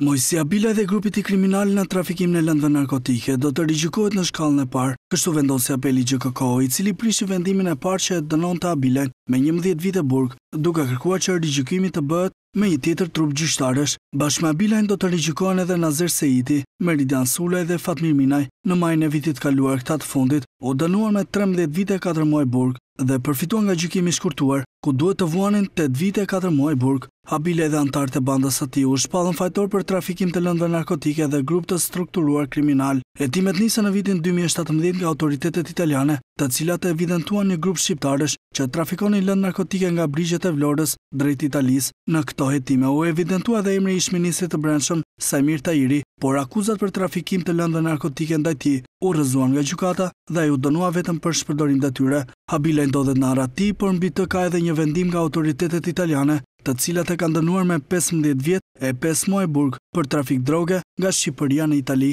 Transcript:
Moisi Habilaj dhe grupi i tij kriminal në trafikimin e lëndëve narkotike do të rigjykohet në shkallën e parë, kështu vendosi Apeli i GJKKO, i cili prishi vendimin e parë që e dënonte Habilajn me njëmbëdhjetë vite burg, duke kërkuar që rigjykimi të bëhet me një tjetër trup gjyqtarësh. Bashkë me Habilajn do të rigjykohen edhe Nazer Seiti, Meridian Sulaj dhe Fatmir Minaj. Në maj të vitit të kaluar këta të fundit u dënuan me trembëdhjetë vite e katër muaj burg. dhe përfituan nga gjykimi i shkurtuar, ku duhet të vuanin tetë vite e katër muaj burg. Habilaj dhe anëtarët e bandës së tij u shpallën fajtorë për trafikim të lëndëve narkotike dhe grup të strukturuar kriminal. Hetimet nisën në vitin dy mijë e shtatëmbëdhjetë nga autoritetet italiane, të cilat evidentuan një grup shqiptarësh që trafikonin lëndë narkotike nga brigjet e Vlorës drejt Italisë. Në këto hetime u evidentua edhe emri i ish-ministrit të Brendshëm, Saimir Tahiri, por akuzat për trafikim të lëndëve narkotike ndaj tij u rrëzuan nga gjykata. dhe ai u dënua vetëm për shpërdorim detyre. Habilaj ndodhet në arrati, por mbi të ka edhe një vendim nga autoritetet italiane, të cilat e kanë dënuar me pesëmbëdhjetë vjet e pesë muaj burg për trafik droge nga Shqipëria në Itali.